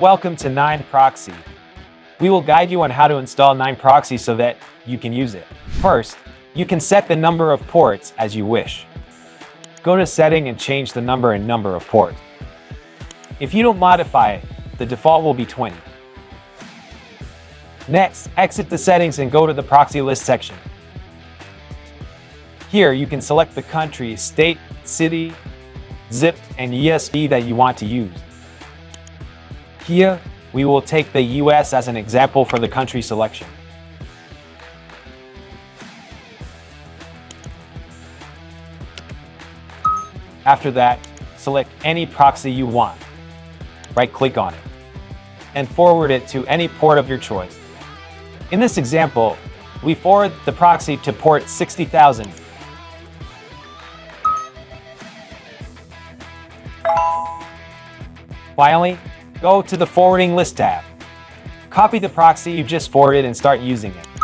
Welcome to 9 Proxy. We will guide you on how to install 9 Proxy so that you can use it. First, you can set the number of ports as you wish. Go to Setting and change the number and number of ports. If you don't modify it, the default will be 20. Next, exit the settings and go to the proxy list section. Here, you can select the country, state, city, zip, and ISP that you want to use. Here, we will take the US as an example for the country selection. After that, select any proxy you want. Right-click on it, and forward it to any port of your choice. In this example, we forward the proxy to port 60,000. Finally, Go to the Forwarding List tab. Copy the proxy you've just forwarded and start using it.